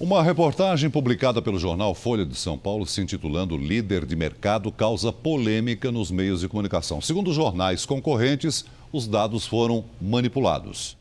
Uma reportagem publicada pelo jornal Folha de São Paulo, se intitulando Líder de Mercado, causa polêmica nos meios de comunicação. Segundo jornais concorrentes, os dados foram manipulados.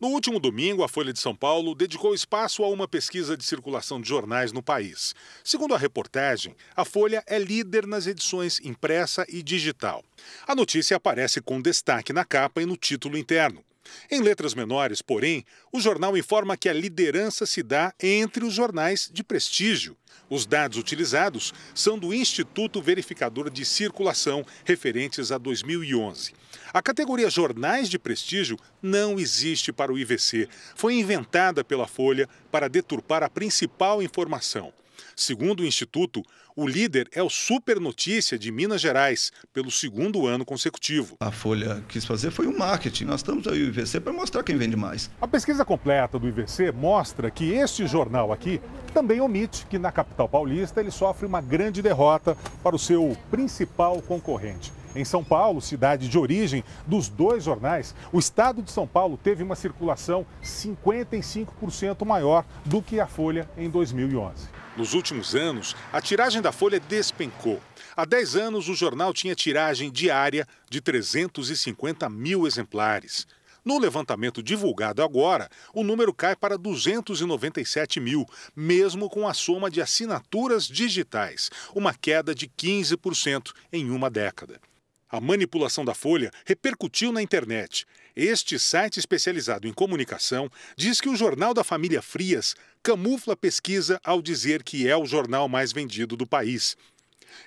No último domingo, a Folha de São Paulo dedicou espaço a uma pesquisa de circulação de jornais no país. Segundo a reportagem, a Folha é líder nas edições impressa e digital. A notícia aparece com destaque na capa e no título interno. Em letras menores, porém, o jornal informa que a liderança se dá entre os jornais de prestígio. Os dados utilizados são do Instituto Verificador de Circulação, referentes a 2011. A categoria Jornais de Prestígio não existe para o IVC. Foi inventada pela Folha para deturpar a principal informação. Segundo o Instituto, o líder é o Super Notícia de Minas Gerais, pelo segundo ano consecutivo. A Folha quis fazer foi um marketing. Nós estamos aí o IVC para mostrar quem vende mais. A pesquisa completa do IVC mostra que este jornal aqui também omite que na capital paulista ele sofre uma grande derrota para o seu principal concorrente. Em São Paulo, cidade de origem dos dois jornais, o estado de São Paulo teve uma circulação 55% maior do que a Folha em 2011. Nos últimos anos, a tiragem da Folha despencou. Há 10 anos, o jornal tinha tiragem diária de 350 mil exemplares. No levantamento divulgado agora, o número cai para 297 mil, mesmo com a soma de assinaturas digitais, uma queda de 15% em uma década. A manipulação da Folha repercutiu na internet. Este site especializado em comunicação diz que o jornal da família Frias camufla a pesquisa ao dizer que é o jornal mais vendido do país.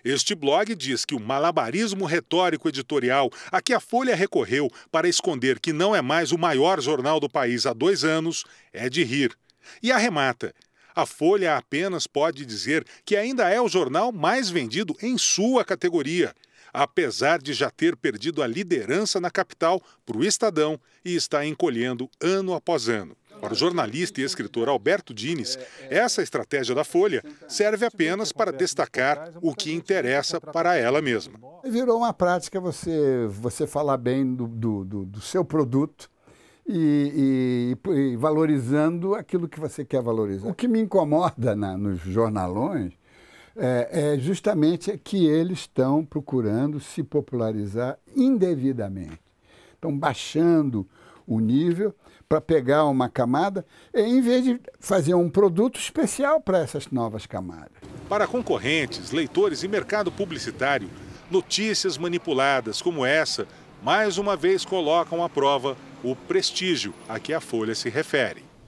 Este blog diz que o malabarismo retórico editorial a que a Folha recorreu para esconder que não é mais o maior jornal do país há dois anos é de rir. E arremata. A Folha apenas pode dizer que ainda é o jornal mais vendido em sua categoria apesar de já ter perdido a liderança na capital para o Estadão e está encolhendo ano após ano. Para o jornalista e escritor Alberto Dines, essa estratégia da Folha serve apenas para destacar o que interessa para ela mesma. Virou uma prática você, você falar bem do, do, do, seu produto e, e, e, valorizando aquilo que você quer valorizar. O que me incomoda na, nos jornalões é, é justamente que eles estão procurando se popularizar indevidamente. Estão baixando o nível para pegar uma camada, em vez de fazer um produto especial para essas novas camadas. Para concorrentes, leitores e mercado publicitário, notícias manipuladas como essa, mais uma vez colocam à prova o prestígio a que a Folha se refere.